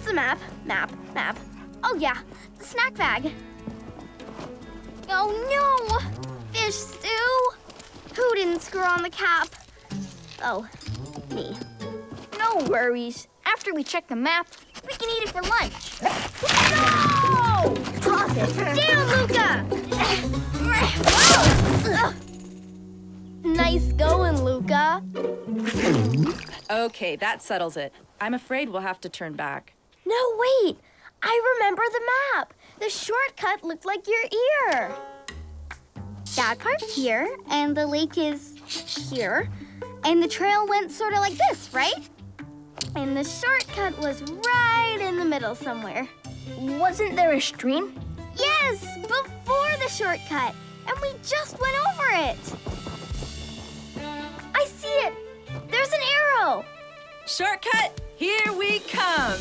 Where's the map? Map, map. Oh, yeah, the snack bag. Oh, no! Fish stew! Who didn't screw on the cap? Oh, me. No worries. After we check the map, we can eat it for lunch. No! Drop it. Down, Luca! Whoa! Nice going, Luca. Okay, that settles it. I'm afraid we'll have to turn back. No, wait. I remember the map. The shortcut looked like your ear. That part here, and the lake is here. And the trail went sort of like this, right? And the shortcut was right in the middle somewhere. Wasn't there a stream? Yes, before the shortcut. And we just went over it. I see it. There's an arrow. Shortcut, here we come.